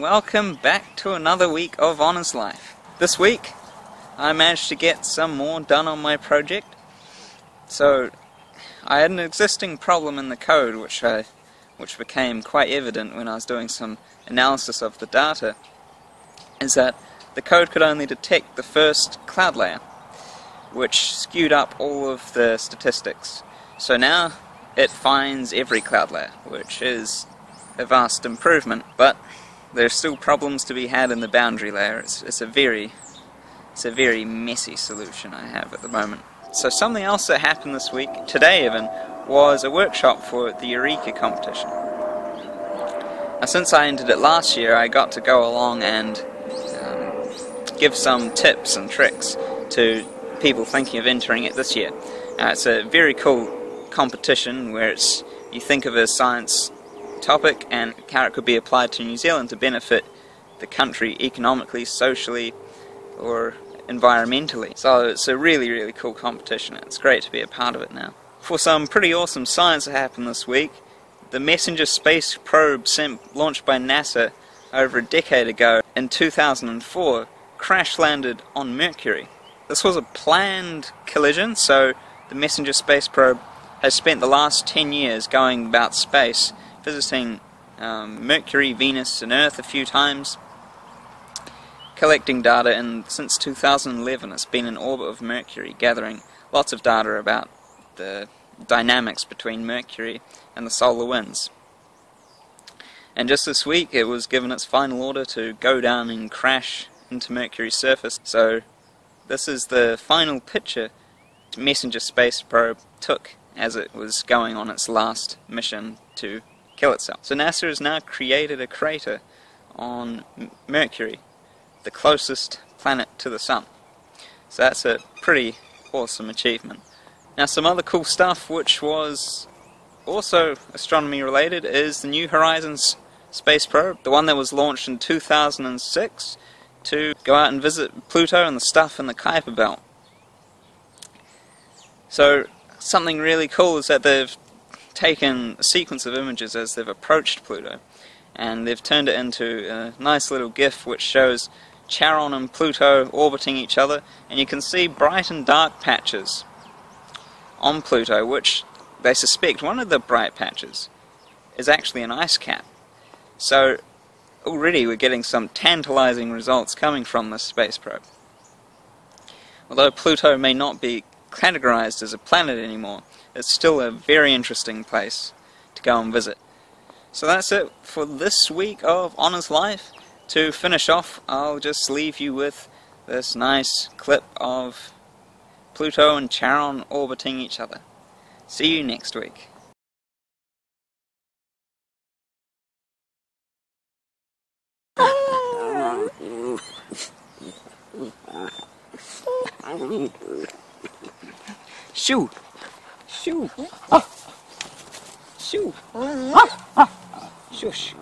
welcome back to another week of Honors Life. This week I managed to get some more done on my project. So I had an existing problem in the code which I which became quite evident when I was doing some analysis of the data is that the code could only detect the first cloud layer which skewed up all of the statistics. So now it finds every cloud layer, which is a vast improvement, but there's still problems to be had in the boundary layer. It's, it's a very it's a very messy solution I have at the moment. So something else that happened this week, today even, was a workshop for the Eureka competition. Now since I entered it last year, I got to go along and um, give some tips and tricks to people thinking of entering it this year. Uh, it's a very cool competition where it's you think of a science topic and how it could be applied to New Zealand to benefit the country economically, socially, or environmentally. So it's a really, really cool competition. It's great to be a part of it now. For some pretty awesome science that happened this week, the Messenger space probe sent, launched by NASA over a decade ago in 2004 crash landed on Mercury. This was a planned collision, so the Messenger space probe has spent the last 10 years going about space visiting um, Mercury, Venus, and Earth a few times, collecting data, and since 2011 it's been in orbit of Mercury, gathering lots of data about the dynamics between Mercury and the solar winds. And just this week it was given its final order to go down and crash into Mercury's surface, so this is the final picture Messenger Space Probe took as it was going on its last mission to kill itself. So NASA has now created a crater on Mercury, the closest planet to the Sun. So that's a pretty awesome achievement. Now some other cool stuff which was also astronomy related is the New Horizons space probe, the one that was launched in 2006 to go out and visit Pluto and the stuff in the Kuiper Belt. So something really cool is that they've taken a sequence of images as they've approached Pluto and they've turned it into a nice little GIF which shows Charon and Pluto orbiting each other and you can see bright and dark patches on Pluto which they suspect one of the bright patches is actually an ice cap. So already we're getting some tantalizing results coming from this space probe. Although Pluto may not be categorized as a planet anymore, it's still a very interesting place to go and visit. So that's it for this week of Honors Life. To finish off, I'll just leave you with this nice clip of Pluto and Charon orbiting each other. See you next week. Ah. Shoo! Shoo! Ah. Shoo! Ah. Shush!